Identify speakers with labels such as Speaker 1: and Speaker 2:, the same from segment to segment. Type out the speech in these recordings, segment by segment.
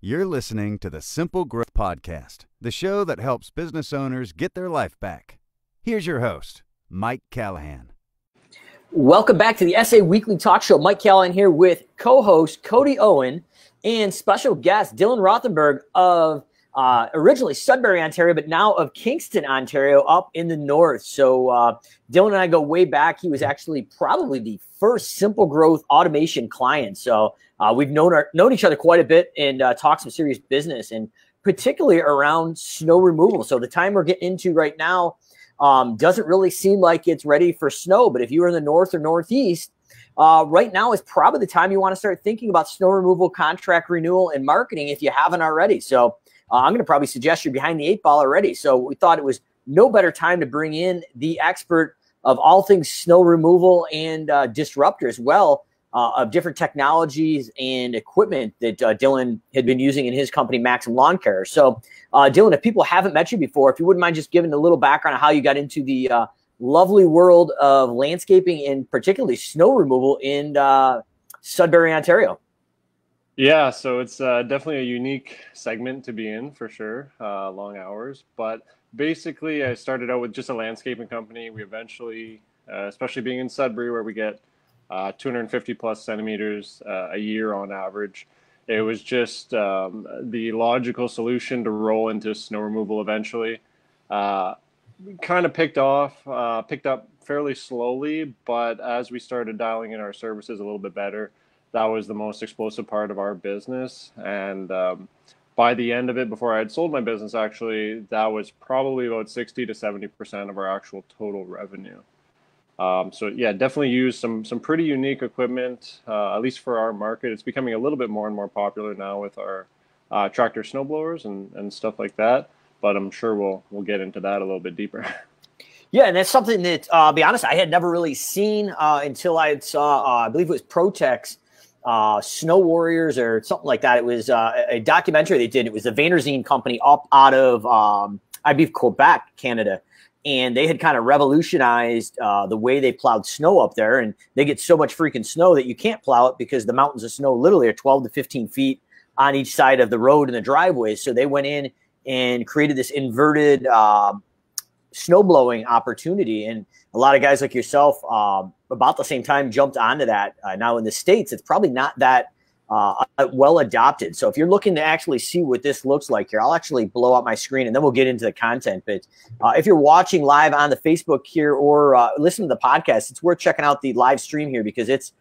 Speaker 1: You're listening to the Simple Growth Podcast, the show that helps business owners get their life back. Here's your host, Mike Callahan.
Speaker 2: Welcome back to the SA Weekly Talk Show. Mike Callahan here with co host Cody Owen and special guest Dillan Ruthenberg of uh, originally Sudbury, Ontario, but now of Kingston, Ontario, up in the north. So uh, Dillan and I go way back. He was actually probably the first Simple Growth automation client. So uh, we've known our, known each other quite a bit and uh, talked some serious business, and particularly around snow removal. So the time we're getting into right now um, doesn't really seem like it's ready for snow. But if you are in the north or northeast, uh, right now is probably the time you want to start thinking about snow removal contract renewal and marketing if you haven't already. So uh, I'm going to probably suggest you're behind the eight ball already. So we thought it was no better time to bring in the expert of all things snow removal and uh, disruptor as well uh, of different technologies and equipment that uh, Dillan had been using in his company, Maxim Lawn Care. So, uh, Dillan, if people haven't met you before, if you wouldn't mind just giving a little background on how you got into the uh, lovely world of landscaping and particularly snow removal in uh, Sudbury, Ontario.
Speaker 3: Yeah, so it's uh, definitely a unique segment to be in for sure, uh, long hours. But basically, I started out with just a landscaping company. We eventually, uh, especially being in Sudbury, where we get uh, 250 plus centimeters uh, a year on average, it was just um, the logical solution to roll into snow removal eventually. Uh, kind of picked off, picked up fairly slowly, but as we started dialing in our services a little bit better, that was the most explosive part of our business. And um, by the end of it, before I had sold my business, actually, that was probably about 60 to 70% of our actual total revenue. Um, so yeah, definitely use some some pretty unique equipment, uh, at least for our market. It's becoming a little bit more and more popular now with our uh, tractor snowblowers and, and stuff like that. But I'm sure we'll we'll get into that a little bit deeper.
Speaker 2: Yeah, and that's something that, uh, I'll be honest, I had never really seen uh, until I saw, uh, I believe it was Protex uh, Snow Warriors or something like that. It was uh, a documentary they did. It was the Vanderzine company up out of, um, I believe, Quebec, Canada. And they had kind of revolutionized uh, the way they plowed snow up there. And they get so much freaking snow that you can't plow it because the mountains of snow literally are 12 to 15 feet on each side of the road and the driveways. So they went in and created this inverted uh, snow blowing opportunity. And a lot of guys like yourself, um, about the same time, jumped onto that. Uh, now in the states, it's probably not that uh, well adopted. So if you're looking to actually see what this looks like here, I'll actually blow up my screen and then we'll get into the content. But uh, if you're watching live on the Facebook here or uh, listen to the podcast, it's worth checking out the live stream here because it's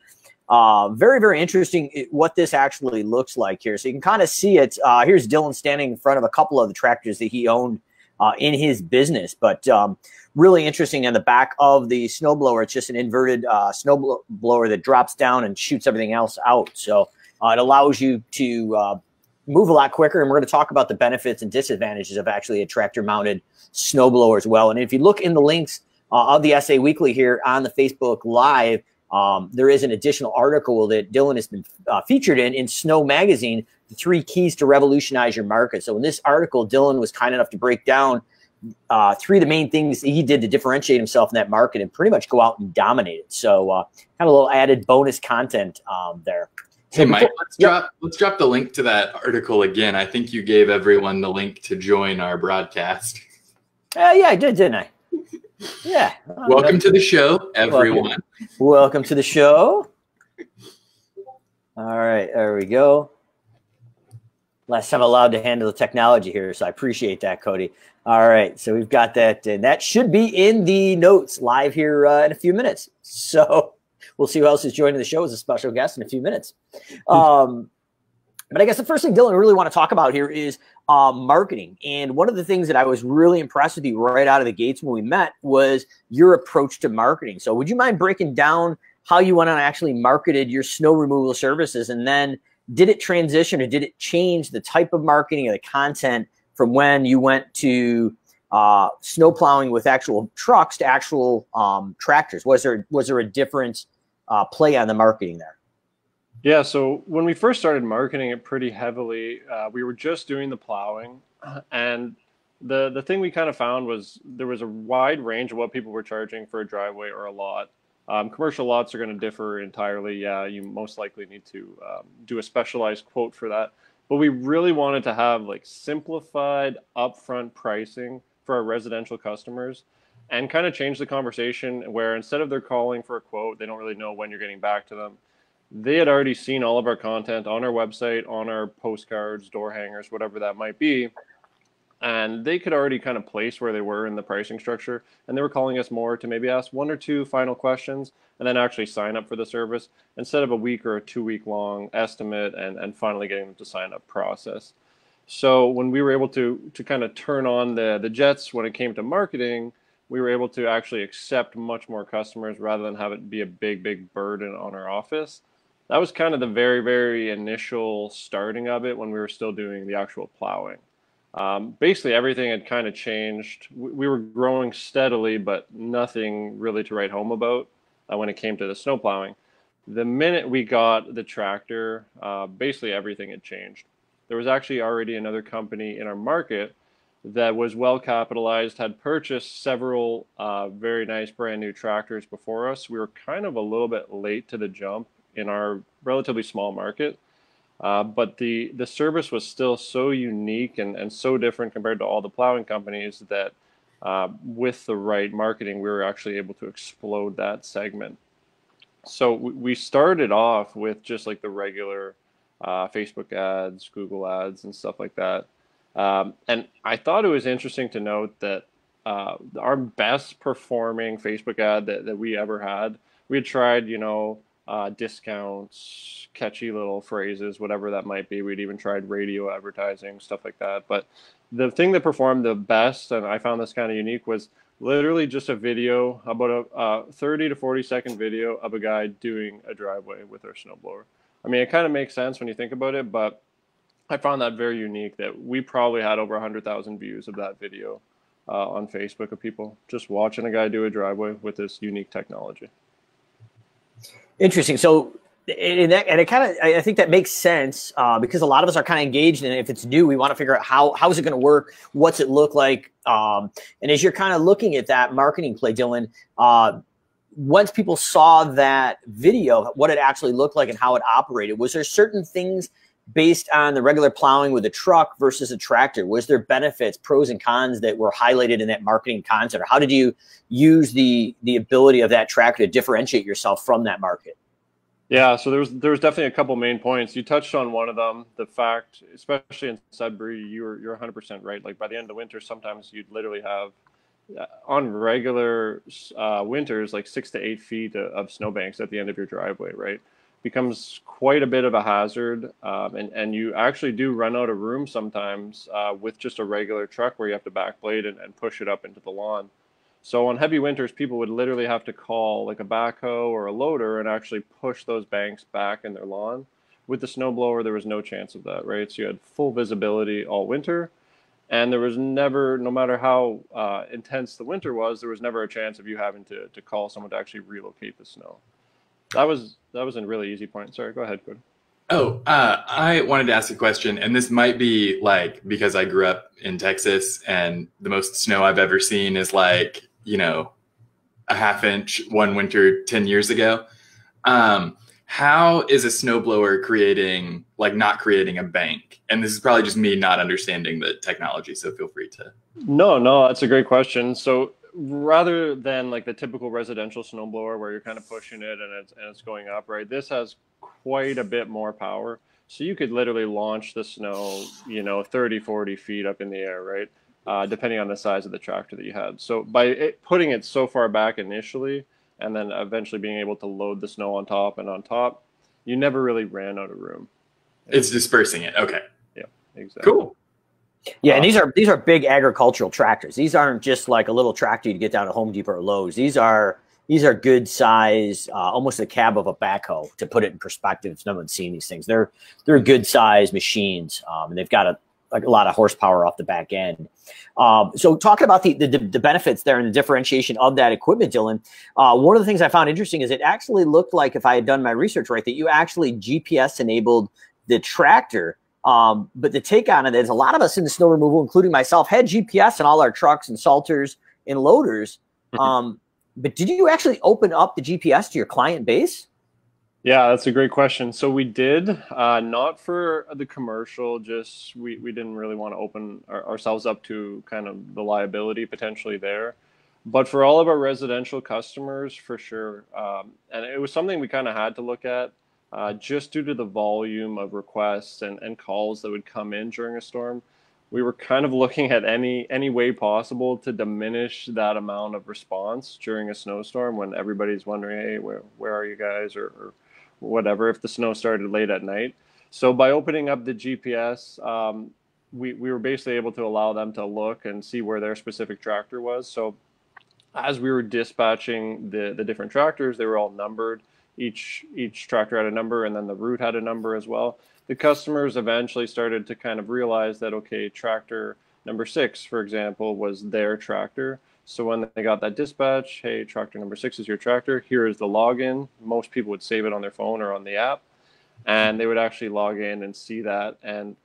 Speaker 2: uh, very, very interesting what this actually looks like here. So you can kind of see it. Uh, here's Dillan standing in front of a couple of the tractors that he owned uh, in his business. But um, really interesting on the back of the snowblower, it's just an inverted uh, snowblower that drops down and shoots everything else out. So uh, it allows you to uh, move a lot quicker. And we're going to talk about the benefits and disadvantages of actually a tractor mounted snowblower as well. And if you look in the links uh, of the SA Weekly here on the Facebook Live, um, there is an additional article that Dillan has been uh, featured in in Snow Magazine, the three keys to revolutionize your market. So in this article, Dillan was kind enough to break down uh, three of the main things he did to differentiate himself in that market and pretty much go out and dominate it. So uh, kind of a little added bonus content um, there.
Speaker 4: Hey Mike, let's yep. drop let's drop the link to that article again. I think you gave everyone the link to join our broadcast.
Speaker 2: Uh, yeah, I did, didn't I? Yeah.
Speaker 4: Welcome to the show, everyone.
Speaker 2: Welcome. Welcome to the show. All right, there we go. Last time allowed to handle the technology here, so I appreciate that, Cody. All right, so we've got that, and that should be in the notes live here uh, in a few minutes. So we'll see who else is joining the show as a special guest in a few minutes. Um, but I guess the first thing, Dillan, I really want to talk about here is uh, marketing. And one of the things that I was really impressed with you right out of the gates when we met was your approach to marketing. So, would you mind breaking down how you went on actually marketed your snow removal services? And then, did it transition or did it change the type of marketing or the content from when you went to uh, snow plowing with actual trucks to actual um, tractors? Was there was there a different uh, play on the marketing there?
Speaker 3: Yeah, so when we first started marketing it pretty heavily, uh, we were just doing the plowing, and the the thing we kind of found was there was a wide range of what people were charging for a driveway or a lot. Um, commercial lots are going to differ entirely. Yeah, you most likely need to um, do a specialized quote for that. but we really wanted to have like simplified upfront pricing for our residential customers and kind of change the conversation where instead of they're calling for a quote, they don't really know when you're getting back to them. They had already seen all of our content on our website, on our postcards, door hangers, whatever that might be. And they could already kind of place where they were in the pricing structure. And they were calling us more to maybe ask one or two final questions and then actually sign up for the service instead of a week or a two week long estimate and, and finally getting them to sign up process. So when we were able to to kind of turn on the the jets when it came to marketing, we were able to actually accept much more customers rather than have it be a big, big burden on our office. That was kind of the very, very initial starting of it when we were still doing the actual plowing. Um, basically, everything had kind of changed. We, we, were growing steadily, but nothing really to write home about uh, when it came to the snow plowing. The minute we got the tractor, uh, basically everything had changed. There was actually already another company in our market that was well capitalized, had purchased several uh, very nice brand new tractors before us. We were kind of a little bit late to the jump in our relatively small market. Uh, but the, the service was still so unique and, and so different compared to all the plowing companies that uh, with the right marketing, we were actually able to explode that segment. So we started off with just like the regular uh, Facebook ads, Google ads, and stuff like that. Um, and I thought it was interesting to note that uh, our best performing Facebook ad that, that we ever had, we had tried, you know, uh, discounts, catchy little phrases, whatever that might be. We'd even tried radio advertising, stuff like that. But the thing that performed the best, and I found this kind of unique, was literally just a video, about a uh, 30 to 40 second video of a guy doing a driveway with our snowblower. I mean, it kind of makes sense when you think about it, but I found that very unique that we probably had over 100,000 views of that video uh, on Facebook of people just watching a guy do a driveway with this unique technology.
Speaker 2: Interesting. So, and, that, and it kind of, I think that makes sense uh, because a lot of us are kind of engaged in it. If it's new, we want to figure out how how is it going to work, what's it look like, um, and as you're kind of looking at that marketing play, Dillan, uh, once people saw that video, what it actually looked like and how it operated, was there certain things based on the regular plowing with a truck versus a tractor? Was there benefits, pros and cons that were highlighted in that marketing concept? Or how did you use the the ability of that tractor to differentiate yourself from that market?
Speaker 3: Yeah, so there was there was definitely a couple main points. You touched on one of them, the fact, especially in Sudbury, you're you're 100% right. Like by the end of the winter, sometimes you'd literally have uh, on regular uh, winters like six to eight feet of snowbanks at the end of your driveway, right? Becomes quite a bit of a hazard. Um, and, and you actually do run out of room sometimes uh, with just a regular truck where you have to backblade and, and push it up into the lawn. So on heavy winters, people would literally have to call like a backhoe or a loader and actually push those banks back in their lawn. With the snowblower, there was no chance of that, right? So you had full visibility all winter. And there was never, no matter how uh, intense the winter was, there was never a chance of you having to, to call someone to actually relocate the snow. That was that was a really easy point. Sorry, go ahead, Gordon.
Speaker 4: Oh, uh, I wanted to ask a question, and this might be like because I grew up in Texas, and the most snow I've ever seen is like you know a half inch one winter ten years ago. Um, how is a snowblower creating like not creating a bank? And this is probably just me not understanding the technology, so feel free to.
Speaker 3: No, no, that's a great question. So rather than like the typical residential snowblower where you're kind of pushing it and it's, and it's going up, right? This has quite a bit more power. So you could literally launch the snow, you know, 30, 40 feet up in the air, right? Uh, depending on the size of the tractor that you had. So by it, putting it so far back initially, and then eventually being able to load the snow on top and on top, you never really ran out of room.
Speaker 4: It's dispersing it. Okay.
Speaker 3: Yeah, exactly.
Speaker 4: Cool.
Speaker 2: Yeah, and these are these are big agricultural tractors. These aren't just like a little tractor you get down to Home Depot or Lowe's. These are these are good size, uh, almost the cab of a backhoe. To put it in perspective, if no one's seen these things, they're they're good size machines, um, and they've got a like a lot of horsepower off the back end. Um, so talking about the, the, the benefits there and the differentiation of that equipment, Dillan, uh, one of the things I found interesting is it actually looked like if I had done my research right, that you actually GPS enabled the tractor um, but the take on it is a lot of us in the snow removal, including myself, had GPS in all our trucks and salters and loaders. Mm-hmm. Um, but did you actually open up the GPS to your client base?
Speaker 3: Yeah, that's a great question. So we did, uh, not for the commercial, just we, we didn't really want to open our, ourselves up to kind of the liability potentially there. But for all of our residential customers, for sure. Um, and it was something we kind of had to look at uh, just due to the volume of requests and, and calls that would come in during a storm. We were kind of looking at any any way possible to diminish that amount of response during a snowstorm when everybody's wondering, hey, where, where are you guys or, or whatever if the snow started late at night. So by opening up the GPS, um, we, we were basically able to allow them to look and see where their specific tractor was. So as we were dispatching the, the different tractors, they were all numbered. Each each tractor had a number, and then the route had a number as well. The customers eventually started to kind of realize that okay, tractor number six, for example, was their tractor. So when they got that dispatch, hey, tractor number six is your tractor. Here is the login. Most people would save it on their phone or on the app, and they would actually log in and see that. And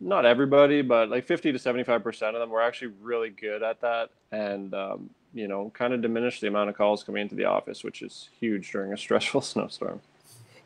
Speaker 3: not everybody, but like 50 to 75 percent of them were actually really good at that, and um, you know, kind of diminished the amount of calls coming into the office, which is huge during a stressful snowstorm.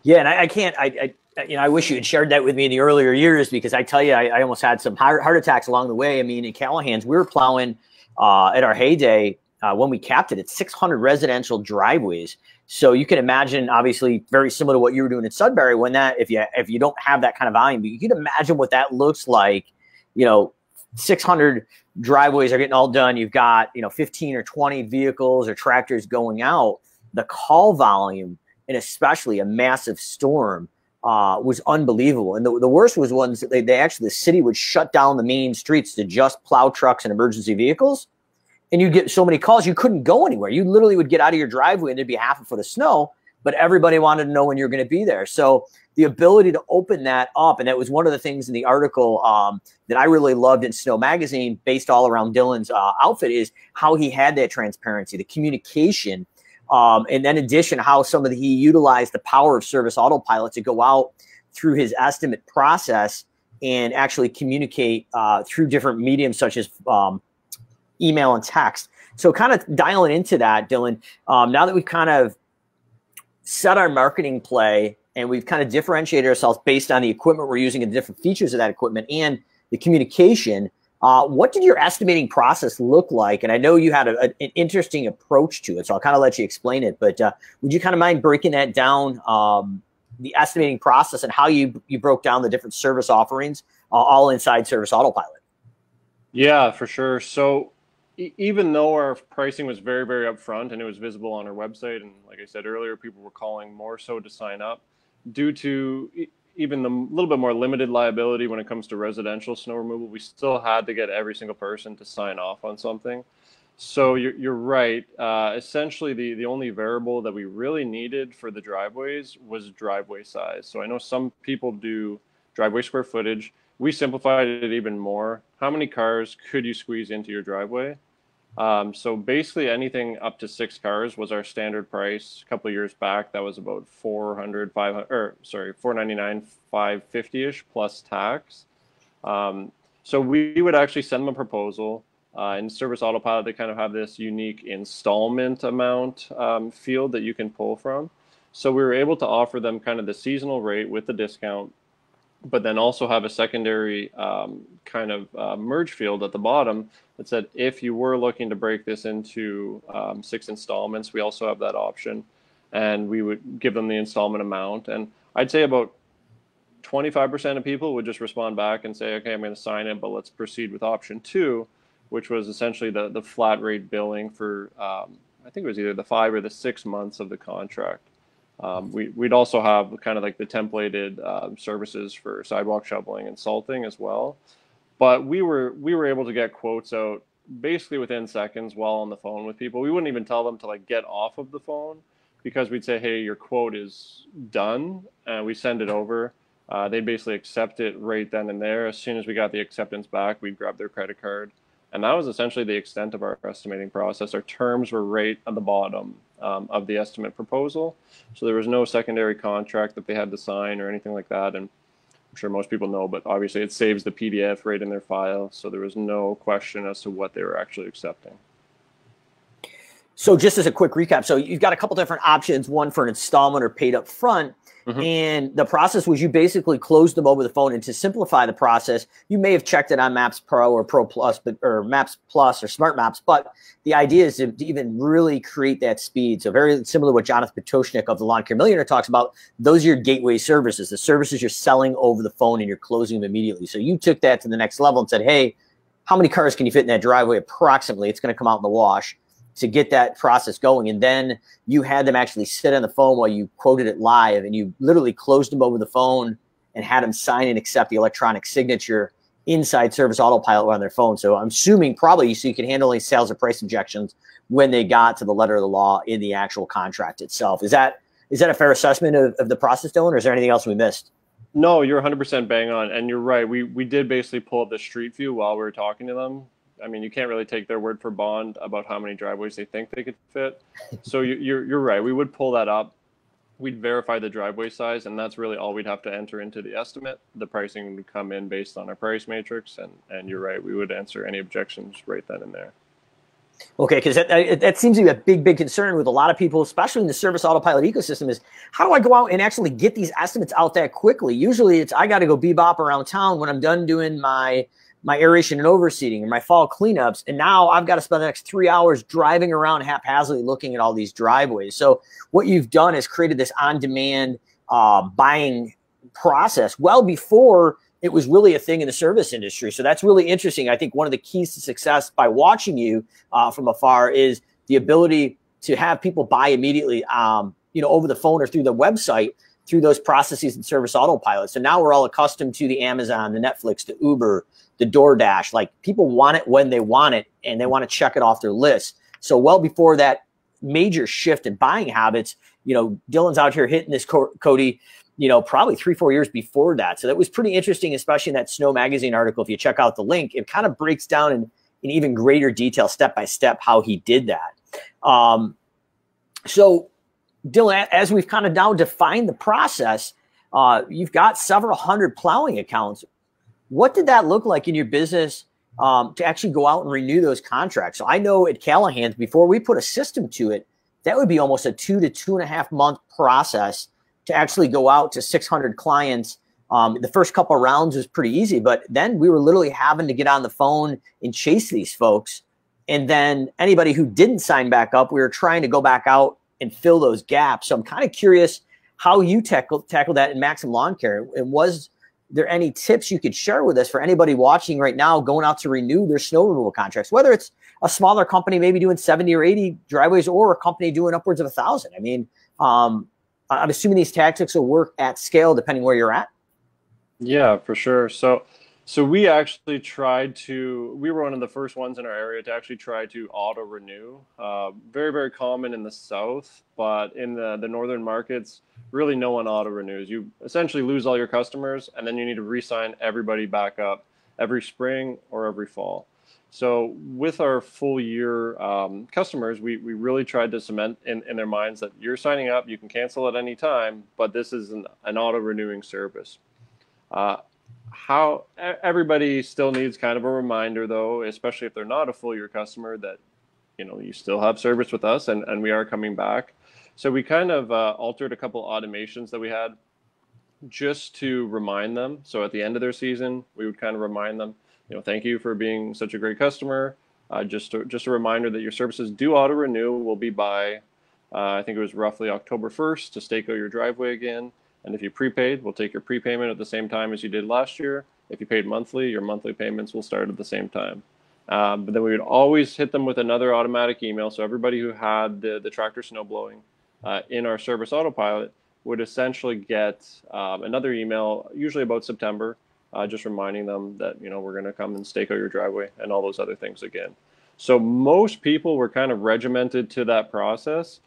Speaker 2: Yeah, and I, I can't. I, I, you know, I wish you had shared that with me in the earlier years because I tell you, I, I almost had some heart, heart attacks along the way. I mean, in Callahan's, we were plowing uh, at our heyday uh, when we capped it at 600 residential driveways. So you can imagine, obviously, very similar to what you were doing in Sudbury. When that, if you if you don't have that kind of volume, you can imagine what that looks like. You know, 600 driveways are getting all done. You've got you know 15 or 20 vehicles or tractors going out. The call volume, and especially a massive storm, uh, was unbelievable. And the, the worst was ones they, they actually the city would shut down the main streets to just plow trucks and emergency vehicles. And you'd get so many calls you couldn't go anywhere. You literally would get out of your driveway and there'd be half a foot of snow, but everybody wanted to know when you're going to be there. So the ability to open that up, and that was one of the things in the article um, that I really loved in Snow Magazine, based all around Dillan's uh, outfit, is how he had that transparency, the communication um, and then addition, how some of the, he utilized the power of service autopilot to go out through his estimate process and actually communicate uh, through different mediums such as um, email and text. So kind of dialing into that, Dillan, um, now that we've kind of set our marketing play and we've kind of differentiated ourselves based on the equipment we're using and the different features of that equipment and the communication, uh, what did your estimating process look like? And I know you had a, an interesting approach to it, so I'll kind of let you explain it. But uh, would you kind of mind breaking that down, um, the estimating process, and how you you broke down the different service offerings, uh, all inside Service Autopilot?
Speaker 3: Yeah, for sure. So even though our pricing was very very upfront and it was visible on our website, and like I said earlier, people were calling more so to sign up due to even the little bit more limited liability when it comes to residential snow removal, we still had to get every single person to sign off on something. So you're, you're right. Uh, essentially, the, the only variable that we really needed for the driveways was driveway size. So I know some people do driveway square footage. We simplified it even more. How many cars could you squeeze into your driveway? Um, so basically anything up to six cars was our standard price. A couple years back, that was about 400, 500, or sorry, 499, 550 ish plus tax. Um, so we would actually send them a proposal. Uh, in Service Autopilot, they kind of have this unique installment amount um, field that you can pull from. So we were able to offer them kind of the seasonal rate with the discount but then also have a secondary um, kind of uh, merge field at the bottom that said if you were looking to break this into um, six installments, we also have that option, and we would give them the installment amount. And I'd say about 25% of people would just respond back and say, okay, I'm going to sign it, but let's proceed with option two, which was essentially the, the flat rate billing for, um, I think it was either the five or the six months of the contract. Um, we, would also have kind of like the templated uh, services for sidewalk shoveling and salting as well. But we were we were able to get quotes out basically within seconds while on the phone with people. We wouldn't even tell them to like get off of the phone because we'd say, "Hey, your quote is done," and we send it over. Uh, they'd basically accept it right then and there. As soon as we got the acceptance back, we'd grab their credit card, and that was essentially the extent of our estimating process. Our terms were right at the bottom um, of the estimate proposal. So there was no secondary contract that they had to sign or anything like that. And I'm sure most people know, but obviously it saves the PDF right in their file. So there was no question as to what they were actually accepting.
Speaker 2: So just as a quick recap, so you've got a couple different options, one for an installment or paid up front. Mm-hmm. And the process was you basically closed them over the phone. And to simplify the process, you may have checked it on Maps Pro or Pro Plus, but or Maps Plus or Smart Maps. But the idea is to even really create that speed. So very similar to what Jonathan Pototschnik of the Lawn Care Millionaire talks about. Those are your gateway services, the services you're selling over the phone and you're closing them immediately. So you took that to the next level and said, hey, how many cars can you fit in that driveway? Approximately, it's going to come out in the wash to get that process going. And then you had them actually sit on the phone while you quoted it live and you literally closed them over the phone and had them sign and accept the electronic signature inside service autopilot on their phone. So I'm assuming probably so you can handle any sales or price objections when they got to the letter of the law in the actual contract itself. Is that is that a fair assessment of, of the process, Dillan, or is there anything else we missed?
Speaker 3: No, you're 100% bang on, and you're right. We we did basically pull up the street view while we were talking to them I mean, you can't really take their word for bond about how many driveways they think they could fit. So you, you're you're right. We would pull that up. We'd verify the driveway size, and that's really all we'd have to enter into the estimate. The pricing would come in based on our price matrix, and and you're right. We would answer any objections right then and there.
Speaker 2: Okay, because that, that seems to be a big, big concern with a lot of people, especially in the service autopilot ecosystem. Is how do I go out and actually get these estimates out that quickly? Usually, it's I got to go bebop around town when I'm done doing my my aeration and overseeding or my fall cleanups. And now I've got to spend the next three hours driving around haphazardly looking at all these driveways. So what you've done is created this on-demand uh, buying process well before it was really a thing in the service industry. So that's really interesting. I think one of the keys to success by watching you uh, from afar is the ability to have people buy immediately, um, you know, over the phone or through the website through those processes and service autopilot. So now we're all accustomed to the Amazon, the Netflix, the Uber, the DoorDash. Like people want it when they want it and they want to check it off their list. So well before that major shift in buying habits, you know, Dillan's out here hitting this Cody, you know, probably three, four years before that. So that was pretty interesting, especially in that Snow Magazine article. If you check out the link, it kind of breaks down in, in even greater detail, step by step, how he did that. Um, so, Dillan, as we've kind of now defined the process, uh, you've got several hundred plowing accounts. What did that look like in your business um, to actually go out and renew those contracts? So I know at Callahan's, before we put a system to it, that would be almost a two to two and a half month process to actually go out to 600 clients. Um, the first couple rounds was pretty easy, but then we were literally having to get on the phone and chase these folks. And then anybody who didn't sign back up, we were trying to go back out and fill those gaps. So I'm kind of curious how you tackle tackle that in Maxim Lawn Care. It was there any tips you could share with us for anybody watching right now going out to renew their snow removal contracts, whether it's a smaller company maybe doing 70 or 80 driveways or a company doing upwards of a thousand? I mean, um, I'm assuming these tactics will work at scale depending where you're at.
Speaker 3: Yeah, for sure. So so we actually tried to. We were one of the first ones in our area to actually try to auto renew. Uh, very very common in the south, but in the the northern markets, really no one auto renews. You essentially lose all your customers, and then you need to re-sign everybody back up every spring or every fall. So with our full year um, customers, we, we really tried to cement in, in their minds that you're signing up, you can cancel at any time, but this is an, an auto renewing service. Uh, how everybody still needs kind of a reminder though especially if they're not a full year customer that you know you still have service with us and, and we are coming back. So we kind of uh, altered a couple automations that we had just to remind them. So at the end of their season we would kind of remind them you know thank you for being such a great customer. Uh, just to, just a reminder that your services do auto renew will be by uh, i think it was roughly october 1st to stake out your driveway again and if you prepaid, we'll take your prepayment at the same time as you did last year. If you paid monthly, your monthly payments will start at the same time. Um, but then we would always hit them with another automatic email. So everybody who had the, the tractor snow blowing uh, in our service autopilot would essentially get um, another email, usually about September, uh, just reminding them that you know we're going to come and stake out your driveway and all those other things again. So most people were kind of regimented to that process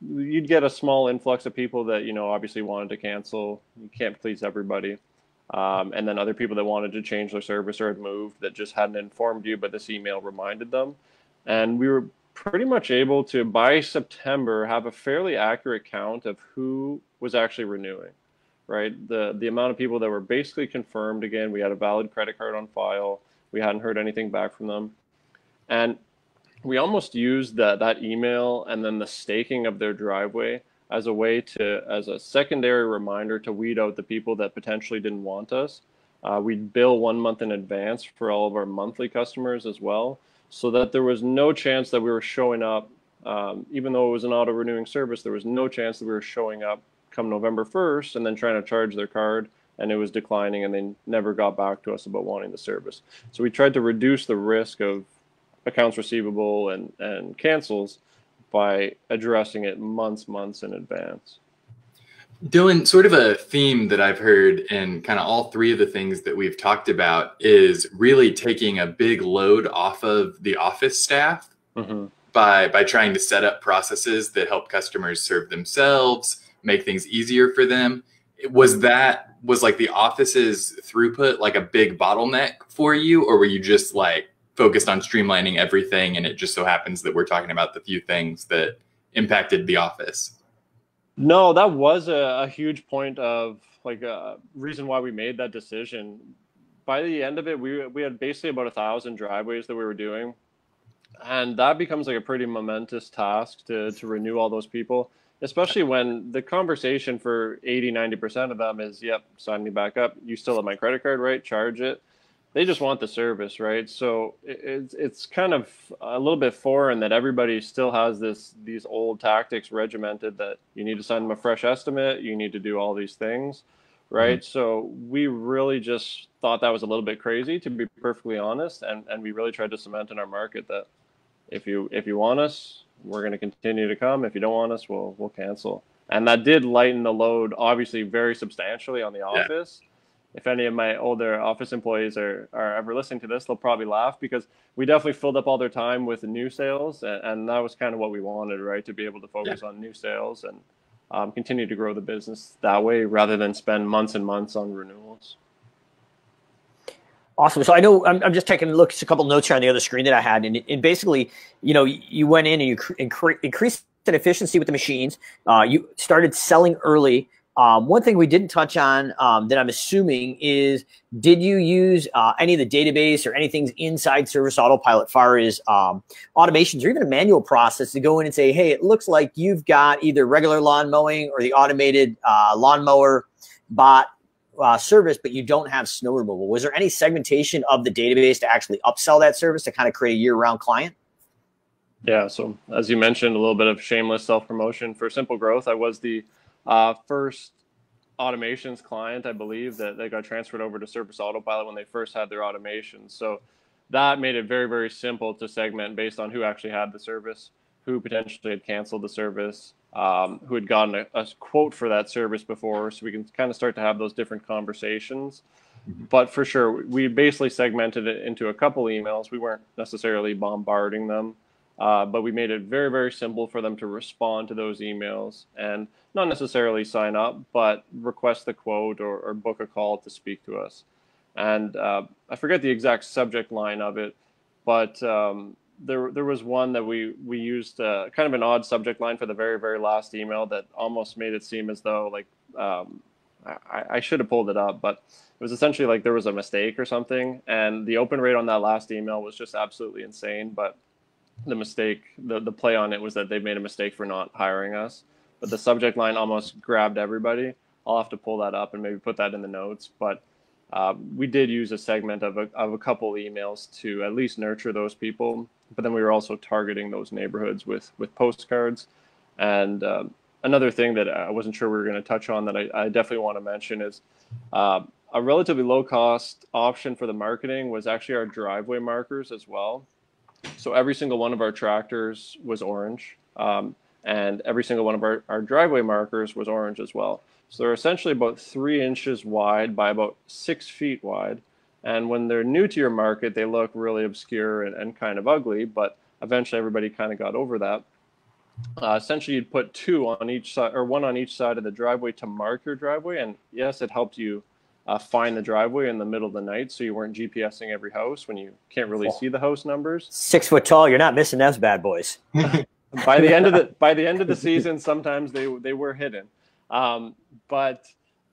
Speaker 3: you'd get a small influx of people that you know obviously wanted to cancel. You can't please everybody, um, and then other people that wanted to change their service or had moved that just hadn't informed you, but this email reminded them. And we were pretty much able to by September have a fairly accurate count of who was actually renewing. Right, the the amount of people that were basically confirmed. Again, we had a valid credit card on file. We hadn't heard anything back from them, and we almost used that that email and then the staking of their driveway as a way to, as a secondary reminder to weed out the people that potentially didn't want us. Uh, we'd bill one month in advance for all of our monthly customers as well, so that there was no chance that we were showing up, um, even though it was an auto renewing service, there was no chance that we were showing up come November 1st and then trying to charge their card and it was declining and they never got back to us about wanting the service. So we tried to reduce the risk of accounts receivable and, and cancels by addressing it months, months in advance.
Speaker 4: Dillan, sort of a theme that I've heard in kind of all three of the things that we've talked about is really taking a big load off of the office staff mm-hmm. by by trying to set up processes that help customers serve themselves, make things easier for them. Was that was like the office's throughput like a big bottleneck for you, or were you just like focused on streamlining everything and it just so happens that we're talking about the few things that impacted the office?
Speaker 3: No, that was a, a huge point of like a uh, reason why we made that decision. By the end of it, we we had basically about a thousand driveways that we were doing, and that becomes like a pretty momentous task to to renew all those people, especially when the conversation for 80, 90 percent of them is, "Yep, sign me back up. You still have my credit card, right? Charge it." They just want the service, right? So it's it's kind of a little bit foreign that everybody still has this these old tactics regimented that you need to send them a fresh estimate, you need to do all these things, right? Mm-hmm. So we really just thought that was a little bit crazy, to be perfectly honest, and and we really tried to cement in our market that if you if you want us, we're going to continue to come. If you don't want us, we'll we'll cancel. And that did lighten the load, obviously, very substantially on the office. Yeah if any of my older office employees are, are ever listening to this, they'll probably laugh because we definitely filled up all their time with new sales. And, and that was kind of what we wanted, right? To be able to focus yeah. on new sales and um, continue to grow the business that way rather than spend months and months on renewals.
Speaker 2: Awesome. So I know I'm, I'm just taking a look at a couple notes here on the other screen that I had. And, and basically, you know, you went in and you incre- increased efficiency with the machines. Uh, you started selling early um, one thing we didn't touch on um, that I'm assuming is did you use uh, any of the database or anything inside Service Autopilot, far as um, automations or even a manual process to go in and say, hey, it looks like you've got either regular lawn mowing or the automated uh, lawnmower bot uh, service, but you don't have snow removal. Was there any segmentation of the database to actually upsell that service to kind of create a year-round client?
Speaker 3: Yeah. So as you mentioned, a little bit of shameless self-promotion for Simple Growth. I was the uh, first automations client, I believe, that they got transferred over to Service Autopilot when they first had their automation. So that made it very, very simple to segment based on who actually had the service, who potentially had canceled the service, um, who had gotten a, a, quote for that service before. So we can kind of start to have those different conversations. Mm-hmm. But for sure, we basically segmented it into a couple emails. We weren't necessarily bombarding them. Uh, but we made it very, very simple for them to respond to those emails and not necessarily sign up, but request the quote or, or book a call to speak to us. And uh, I forget the exact subject line of it, but um, there, there was one that we, we used uh, kind of an odd subject line for the very, very last email that almost made it seem as though like um, I, I should have pulled it up, but it was essentially like there was a mistake or something. And the open rate on that last email was just absolutely insane. But the mistake, the, the play on it was that they made a mistake for not hiring us. But the subject line almost grabbed everybody. I'll have to pull that up and maybe put that in the notes. But uh, we did use a segment of a, of a couple emails to at least nurture those people. But then we were also targeting those neighborhoods with, with postcards. And uh, another thing that I wasn't sure we were going to touch on that I, I definitely want to mention is uh, a relatively low cost option for the marketing was actually our driveway markers as well. So every single one of our tractors was orange, um, and every single one of our, our driveway markers was orange as well. So they're essentially about three inches wide by about six feet wide. And when they're new to your market, they look really obscure and, and kind of ugly, but eventually everybody kind of got over that. Uh, essentially, you'd put two on each side or one on each side of the driveway to mark your driveway. And yes, it helped you uh, find the driveway in the middle of the night so you weren't GPSing every house when you can't really see the house numbers.
Speaker 2: Six foot tall, you're not missing those bad boys.
Speaker 3: by the end of the by the end of the season, sometimes they they were hidden, um, but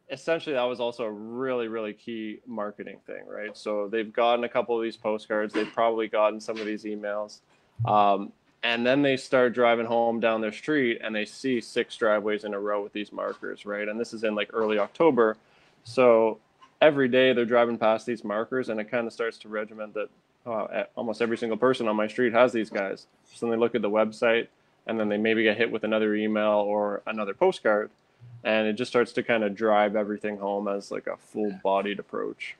Speaker 3: essentially that was also a really really key marketing thing, right? So they've gotten a couple of these postcards, they've probably gotten some of these emails. Um, and then they start driving home down their street and they see six driveways in a row with these markers, right? And this is in like early October. So every day they're driving past these markers and it kind of starts to regiment that oh, almost every single person on my street has these guys. So then they look at the website and then they maybe get hit with another email or another postcard and it just starts to kind of drive everything home as like a full bodied approach.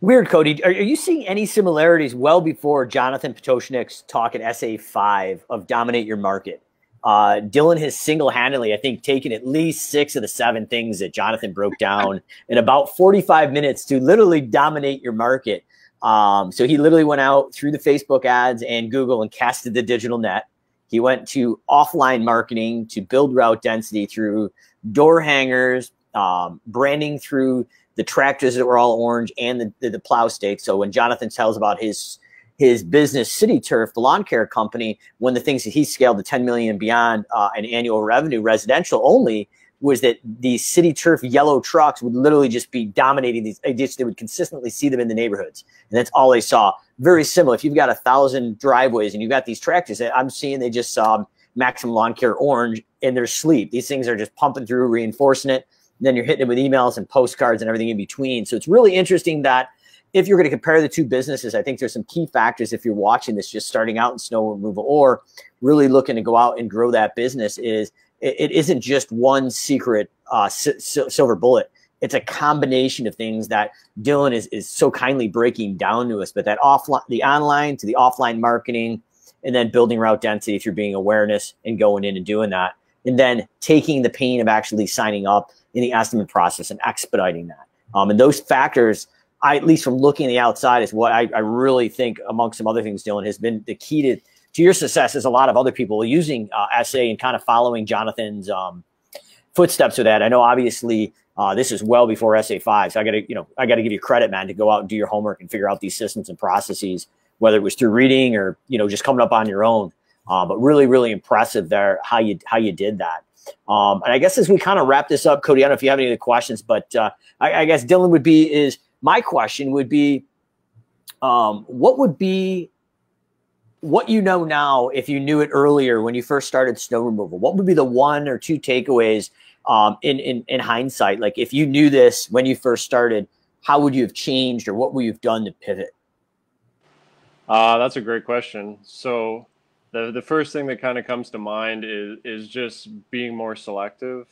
Speaker 2: Weird, Cody. Are, are, you seeing any similarities well before Jonathan Pototschnik's talk at SA5 of dominate your market? Uh, Dillan has single handedly, I think, taken at least six of the seven things that Jonathan broke down in about 45 minutes to literally dominate your market. Um, so he literally went out through the Facebook ads and Google and casted the digital net. He went to offline marketing to build route density through door hangers, um, branding through the tractors that were all orange and the, the, the plow stakes. So when Jonathan tells about his his business, City Turf, the lawn care company, one of the things that he scaled to 10 million and beyond uh, in annual revenue, residential only, was that the City Turf yellow trucks would literally just be dominating these. They, would consistently see them in the neighborhoods, and that's all they saw very similar. If you've got a thousand driveways and you've got these tractors, I'm seeing they just saw Maximum Lawn Care Orange in their sleep. These things are just pumping through, reinforcing it. then you're hitting it with emails and postcards and everything in between. So it's really interesting that if you're going to compare the two businesses, I think there's some key factors if you're watching this just starting out in snow removal or really looking to go out and grow that business is it, it isn't just one secret uh, silver bullet it's a combination of things that Dillan is, is so kindly breaking down to us. But that offline, the online to the offline marketing, and then building route density through being awareness and going in and doing that, and then taking the pain of actually signing up in the estimate process and expediting that. Um, and those factors, I at least from looking the outside, is what I, I really think, amongst some other things, Dillan has been the key to to your success. Is a lot of other people using uh, SA and kind of following Jonathan's um, footsteps with that. I know obviously uh, this is well before SA5. So I got to, you know, I got to give you credit, man, to go out and do your homework and figure out these systems and processes, whether it was through reading or, you know, just coming up on your own. Uh, but really, really impressive there how you how you did that. Um, and I guess as we kind of wrap this up, Cody, I don't know if you have any other questions, but uh, I, I, guess Dillan would be is my question would be, um, what would be what you know now if you knew it earlier when you first started snow removal? What would be the one or two takeaways um, in, in, in hindsight, like if you knew this when you first started, how would you have changed or what would you have done to pivot?
Speaker 3: Uh, that's a great question. So the, the first thing that kind of comes to mind is, is just being more selective.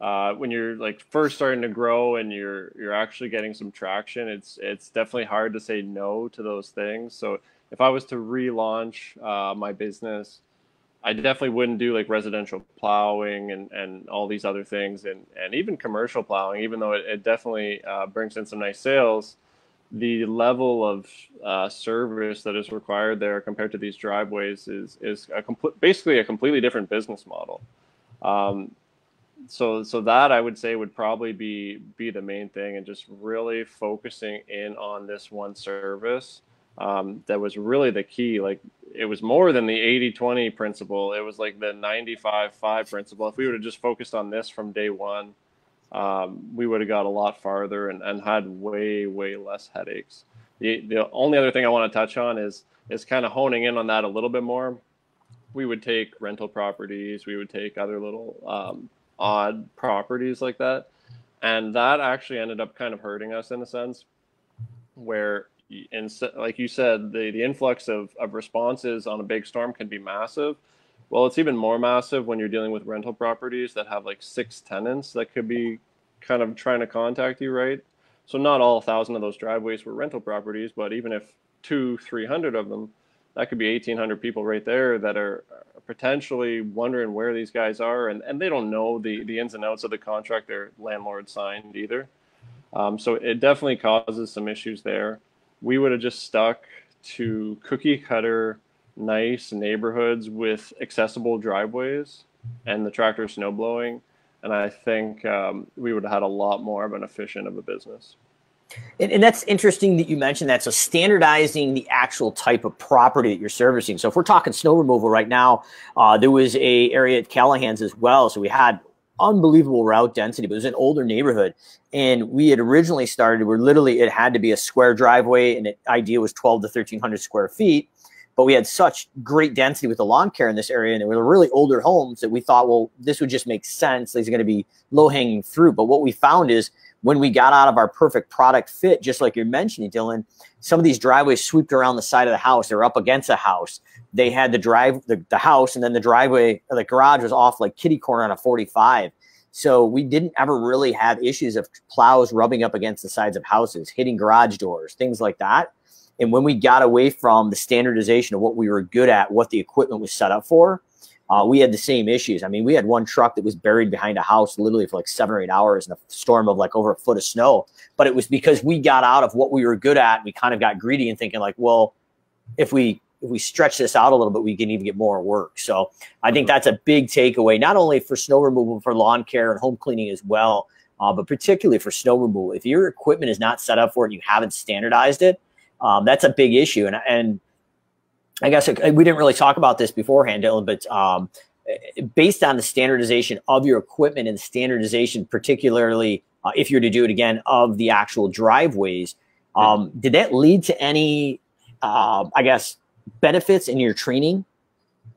Speaker 3: Uh, when you're like first starting to grow and you're you're actually getting some traction, it's it's definitely hard to say no to those things. So if I was to relaunch uh, my business, I definitely wouldn't do like residential plowing and, and all these other things and, and even commercial plowing, even though it, it definitely uh, brings in some nice sales. The level of uh, service that is required there compared to these driveways is is a complete, basically a completely different business model. Um, so so that I would say would probably be be the main thing, and just really focusing in on this one service um, that was really the key. Like it was more than the 80 20 principle, it was like the 95 5 principle. If we would have just focused on this from day one, um, we would have got a lot farther and, and had way, way less headaches. The, the only other thing I want to touch on is is kind of honing in on that a little bit more. We would take rental properties, we would take other little um, odd properties like that. And that actually ended up kind of hurting us in a sense where like you said, the, the influx of, of responses on a big storm can be massive. Well, it's even more massive when you're dealing with rental properties that have like six tenants that could be kind of trying to contact you, right? So not all thousand of those driveways were rental properties, but even if two, three hundred of them, that could be eighteen hundred people right there that are potentially wondering where these guys are, and, and they don't know the the ins and outs of the contract their landlord signed either. Um, so it definitely causes some issues there we would have just stuck to cookie cutter nice neighborhoods with accessible driveways and the tractor snow blowing and i think um, we would have had a lot more of an efficient of a business
Speaker 2: and, and, that's interesting that you mentioned that so standardizing the actual type of property that you're servicing so if we're talking snow removal right now uh, there was a area at callahan's as well so we had unbelievable route density, but it was an older neighborhood. And we had originally started where literally it had to be a square driveway and the idea was 12 to 1300 square feet. but we had such great density with the lawn care in this area, and they were really older homes that we thought, well, this would just make sense. These are going to be low hanging fruit. But what we found is when we got out of our perfect product fit, just like you're mentioning, Dillan, some of these driveways swept around the side of the house. They were up against a house. They had the drive, the, the house, and then the driveway, the garage was off like kitty corner on a 45. So we didn't ever really have issues of plows rubbing up against the sides of houses, hitting garage doors, things like that. And when we got away from the standardization of what we were good at, what the equipment was set up for, uh, we had the same issues. I mean, we had one truck that was buried behind a house literally for like seven or eight hours in a storm of like over a foot of snow. But it was because we got out of what we were good at. We kind of got greedy and thinking like, well, if we if we stretch this out a little bit, we can even get more work. So I think that's a big takeaway, not only for snow removal, for lawn care and home cleaning as well, uh, but particularly for snow removal. If your equipment is not set up for it and you haven't standardized it, um, that's a big issue. And, and I guess uh, we didn't really talk about this beforehand, Dillan, but um, based on the standardization of your equipment and standardization, particularly uh, if you're to do it again, of the actual driveways, um, did that lead to any, uh, I guess, benefits in your training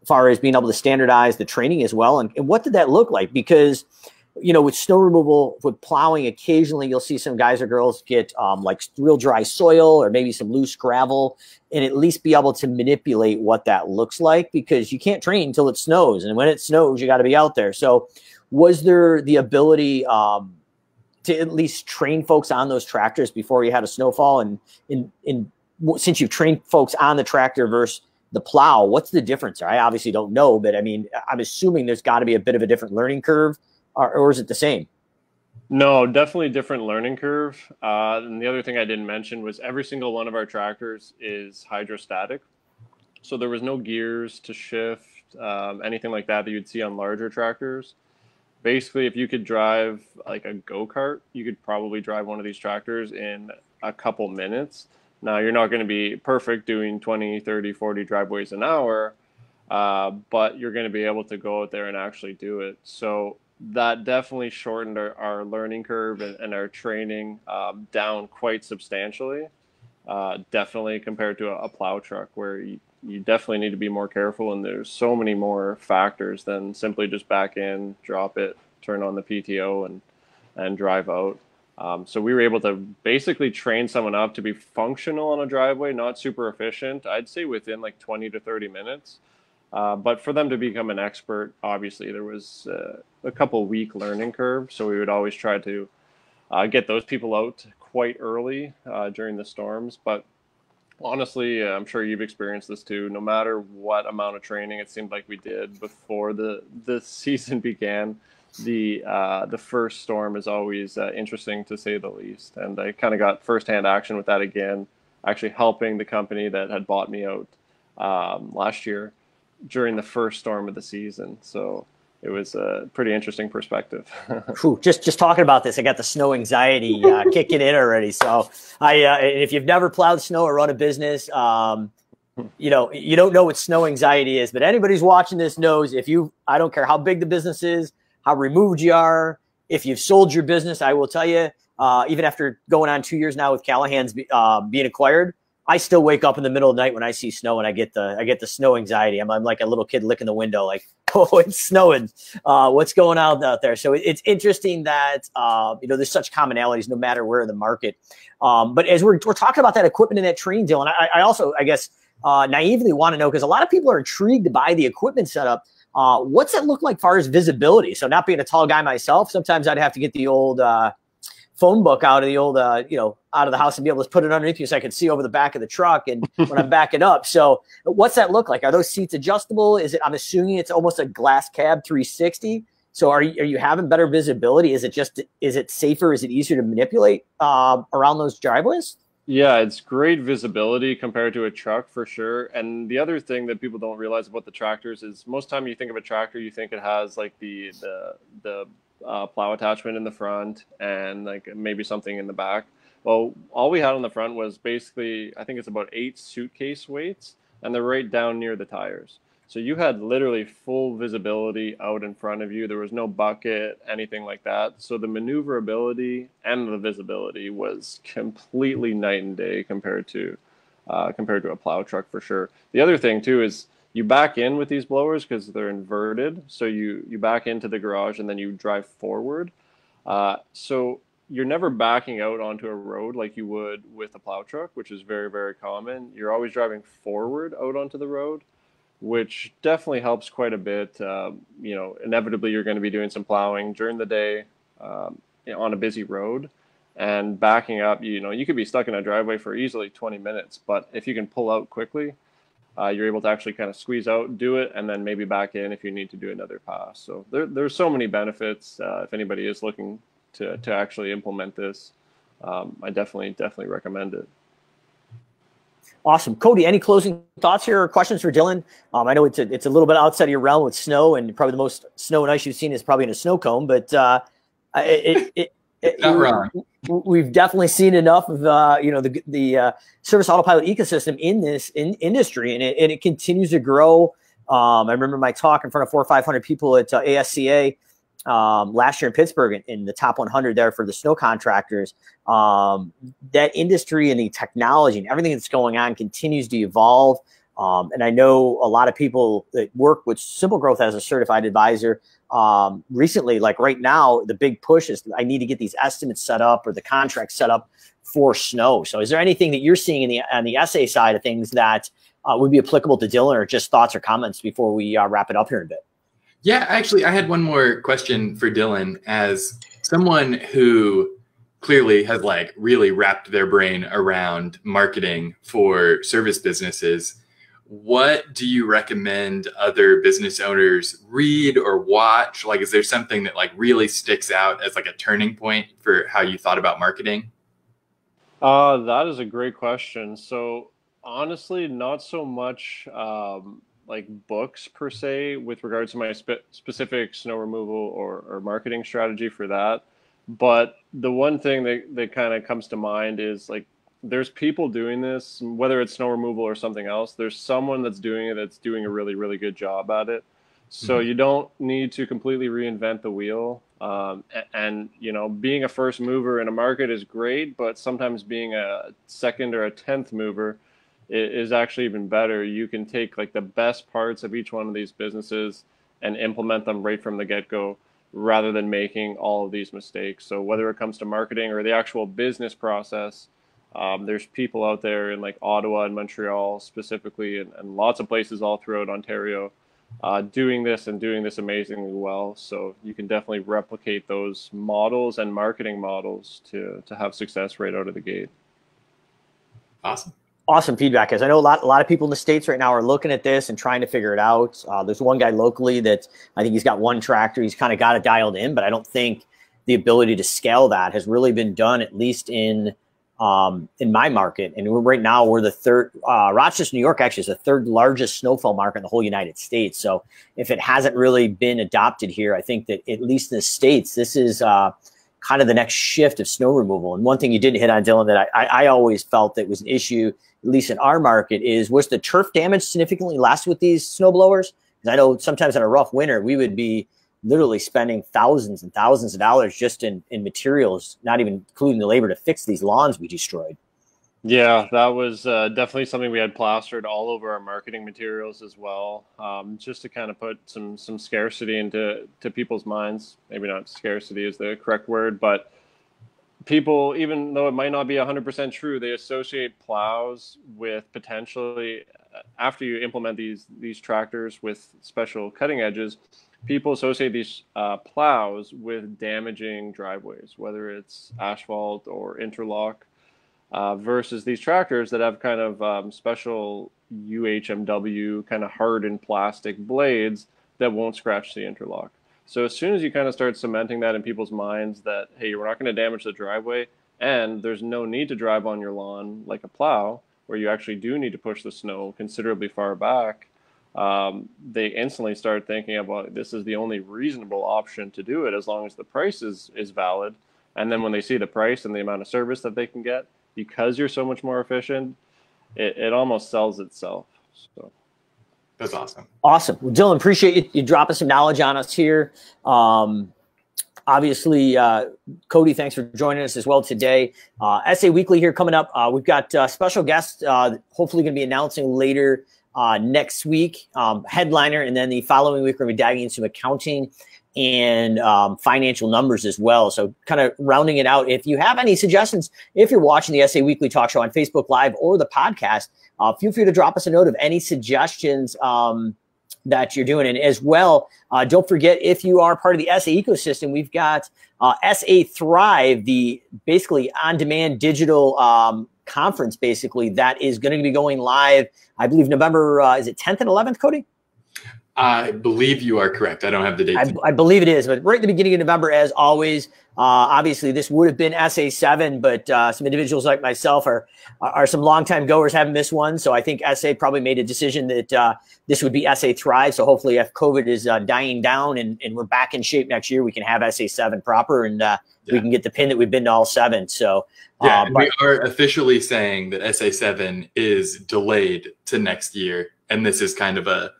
Speaker 2: as far as being able to standardize the training as well? And, and what did that look like? Because – you know, with snow removal, with plowing, occasionally you'll see some guys or girls get um, like real dry soil or maybe some loose gravel and at least be able to manipulate what that looks like because you can't train until it snows. And when it snows, you got to be out there. So, was there the ability um, to at least train folks on those tractors before you had a snowfall? And in, in since you've trained folks on the tractor versus the plow, what's the difference? I obviously don't know, but I mean, I'm assuming there's got to be a bit of a different learning curve or, or is it the same?
Speaker 3: No, definitely different learning curve. Uh, and the other thing I didn't mention was every single one of our tractors is hydrostatic. So there was no gears to shift, um, anything like that that you'd see on larger tractors. Basically, if you could drive like a go kart, you could probably drive one of these tractors in a couple minutes. Now, you're not going to be perfect doing 20, 30, 40 driveways an hour, uh, but you're going to be able to go out there and actually do it. So that definitely shortened our, our learning curve and, and our training um, down quite substantially. Uh, definitely compared to a, a, plow truck where you, you definitely need to be more careful and there's so many more factors than simply just back in, drop it, turn on the PTO and and drive out. Um, so we were able to basically train someone up to be functional on a driveway, not super efficient. I'd say within like 20 to 30 minutes. Uh, but for them to become an expert, obviously there was uh, a couple week learning curve. So we would always try to uh, get those people out quite early uh, during the storms. But honestly, I'm sure you've experienced this too. No matter what amount of training it seemed like we did before the the season began, the uh, the first storm is always interesting to say the least. And I kind of got firsthand action with that again, actually helping the company that had bought me out um, last year during the first storm of the season. So it was a pretty interesting perspective.
Speaker 2: Whew, just just talking about this, I got the snow anxiety uh, kicking in already. So I, uh, if you've never plowed snow or run a business, um, you know you don't know what snow anxiety is. But anybody's watching this knows if you, I don't care how big the business is, how removed you are, if you've sold your business, I will tell you. Uh, even after going on two years now with Callahan's uh, being acquired, I still wake up in the middle of the night when I see snow and I get the I get the snow anxiety. I'm, I'm like a little kid licking the window, like, oh, it's snowing. Uh, what's going on out there? So it, it's interesting that uh, you know there's such commonalities no matter where in the market. Um, but as we're, we're talking about that equipment and that training, Dillan, I, I also I guess uh, naively want to know because a lot of people are intrigued by the equipment setup. Uh, what's it look like far as visibility? So not being a tall guy myself, sometimes I'd have to get the old uh, phone book out of the old, uh, you know, out of the house and be able to put it underneath you so I can see over the back of the truck and when I'm backing up. So what's that look like? Are those seats adjustable? Is it, I'm assuming it's almost a glass cab 360. So are you, are you having better visibility? Is it just, is it safer? Is it easier to manipulate uh, around those driveways?
Speaker 3: Yeah, it's great visibility compared to a truck for sure. And the other thing that people don't realize about the tractors is most time you think of a tractor, you think it has like the the the uh, plow attachment in the front and like maybe something in the back. Well, all we had on the front was basically, I think it's about eight suitcase weights, and they're right down near the tires. So you had literally full visibility out in front of you. There was no bucket, anything like that. So the maneuverability and the visibility was completely night and day compared to uh, compared to a plow truck for sure. The other thing too is you back in with these blowers because they're inverted. So you you back into the garage and then you drive forward. Uh, so you're never backing out onto a road like you would with a plow truck, which is very very common. You're always driving forward out onto the road, which definitely helps quite a bit. Um, you know, inevitably you're going to be doing some plowing during the day um, on a busy road and backing up. You know, you could be stuck in a driveway for easily 20 minutes, but if you can pull out quickly uh, you're able to actually kind of squeeze out, do it, and then maybe back in if you need to do another pass. So there, there's so many benefits. Uh, if anybody is looking to, to actually implement this, um, I definitely, definitely recommend it.
Speaker 2: Awesome. Cody, any closing thoughts here or questions for Dillan? Um, I know it's a, it's a little bit outside of your realm with snow, and probably the most snow and ice you've seen is probably in a snow cone, but uh, it, it, it,
Speaker 4: Not wrong
Speaker 2: we've definitely seen enough of uh, you know the the uh, service autopilot ecosystem in this in industry, and it, and it continues to grow. Um, I remember my talk in front of four or five hundred people at uh, ASCA um, last year in Pittsburgh in, in, the top 100 there for the snow contractors. Um, that industry and the technology and everything that's going on continues to evolve. Um, and I know a lot of people that work with Simple Growth as a certified advisor um, recently, like right now, the big push is I need to get these estimates set up or the contract set up for snow. So, is there anything that you're seeing in the on the SA side of things that uh, would be applicable to Dillan, or just thoughts or comments before we uh, wrap it up here a bit?
Speaker 4: Yeah, actually, I had one more question for Dillan as someone who clearly has like really wrapped their brain around marketing for service businesses what do you recommend other business owners read or watch? Like is there something that like really sticks out as like a turning point for how you thought about marketing?
Speaker 3: Uh, that is a great question. So honestly not so much um, like books per se with regards to my spe- specific snow removal or, or marketing strategy for that. But the one thing that, that kind of comes to mind is like there's people doing this, whether it's snow removal or something else. There's someone that's doing it that's doing a really, really good job at it. So mm-hmm. you don't need to completely reinvent the wheel. Um, and, and, you know, being a first mover in a market is great, but sometimes being a second or a tenth mover is, is actually even better. You can take like the best parts of each one of these businesses and implement them right from the get go rather than making all of these mistakes. So whether it comes to marketing or the actual business process, um, there's people out there in like Ottawa and Montreal specifically, and, and lots of places all throughout Ontario, uh, doing this and doing this amazingly well. So you can definitely replicate those models and marketing models to to have success right out of the gate.
Speaker 4: Awesome.
Speaker 2: Awesome feedback, because I know a lot, a lot of people in the states right now are looking at this and trying to figure it out. Uh, there's one guy locally that I think he's got one tractor. He's kind of got it dialed in, but I don't think the ability to scale that has really been done, at least in um, in my market. And right now, we're the third, uh, Rochester, New York actually is the third largest snowfall market in the whole United States. So if it hasn't really been adopted here, I think that at least in the States, this is uh, kind of the next shift of snow removal. And one thing you didn't hit on, Dillan, that I, I always felt that was an issue, at least in our market, is was the turf damage significantly less with these snow blowers? I know sometimes in a rough winter, we would be literally spending thousands and thousands of dollars just in, in materials, not even including the labor to fix these lawns we destroyed.
Speaker 3: Yeah, that was uh, definitely something we had plastered all over our marketing materials as well, um, just to kind of put some some scarcity into to people's minds. Maybe not scarcity is the correct word, but people, even though it might not be 100% true, they associate plows with potentially after you implement these these tractors with special cutting edges people associate these uh, plows with damaging driveways, whether it's asphalt or interlock, uh, versus these tractors that have kind of um, special UHMW kind of hardened plastic blades that won't scratch the interlock. So as soon as you kind of start cementing that in people's minds that hey, we're not going to damage the driveway, and there's no need to drive on your lawn like a plow, where you actually do need to push the snow considerably far back um, they instantly start thinking about this is the only reasonable option to do it as long as the price is, is valid. And then when they see the price and the amount of service that they can get, because you're so much more efficient, it, it almost sells itself. So
Speaker 4: that's awesome.
Speaker 2: Awesome. Well, Dillan, appreciate you, you dropping some knowledge on us here. Um, obviously, uh, Cody, thanks for joining us as well today. Uh, SA Weekly here coming up. Uh, we've got uh, special guests, uh, hopefully going to be announcing later uh, next week, um, headliner, and then the following week we're going to be diving into accounting and um, financial numbers as well. So, kind of rounding it out. If you have any suggestions, if you're watching the SA Weekly Talk Show on Facebook Live or the podcast, uh, feel free to drop us a note of any suggestions um, that you're doing. And as well, uh, don't forget if you are part of the SA ecosystem, we've got uh, SA Thrive, the basically on-demand digital um, conference, basically that is going to be going live. I believe November uh, is it 10th and 11th, Cody?
Speaker 4: I believe you are correct. I don't have the date.
Speaker 2: I, I, believe it is, but right at the beginning of November, as always. Uh, obviously, this would have been SA seven, but uh, some individuals like myself are are some longtime goers, haven't missed one. So I think SA probably made a decision that uh, this would be SA Thrive. So hopefully, if COVID is uh, dying down and, and we're back in shape next year, we can have SA seven proper and uh, yeah. we can get the pin that we've been to all seven. So
Speaker 4: yeah, uh, but- we are officially saying that SA seven is delayed to next year, and this is kind of a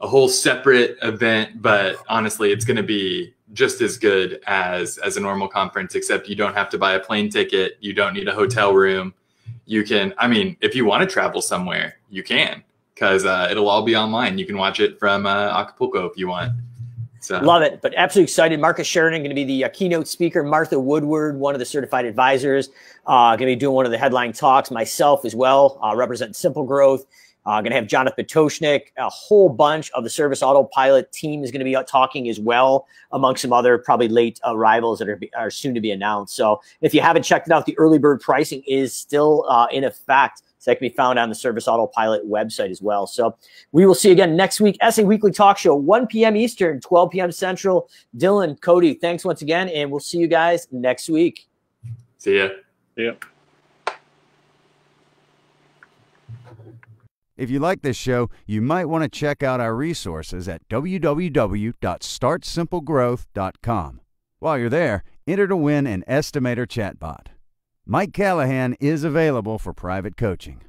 Speaker 4: a whole separate event, but honestly, it's going to be just as good as as a normal conference. Except you don't have to buy a plane ticket, you don't need a hotel room. You can, I mean, if you want to travel somewhere, you can because uh, it'll all be online. You can watch it from uh, Acapulco if you want.
Speaker 2: So. Love it, but absolutely excited. Marcus Sheridan going to be the uh, keynote speaker. Martha Woodward, one of the certified advisors, uh, going to be doing one of the headline talks. Myself as well, uh, represent Simple Growth. Uh, going to have Jonathan Pototschnik, a whole bunch of the Service Autopilot team is going to be talking as well, among some other probably late arrivals that are, are soon to be announced. So if you haven't checked it out, the early bird pricing is still uh, in effect. So that can be found on the Service Autopilot website as well. So we will see you again next week. SA Weekly Talk Show, 1 p.m. Eastern, 12 p.m. Central. Dillan, Cody, thanks once again, and we'll see you guys next week.
Speaker 4: See ya.
Speaker 3: See ya.
Speaker 1: If you like this show, you might want to check out our resources at www.startsimplegrowth.com. While you're there, enter to win an estimator chatbot. Mike Callahan is available for private coaching.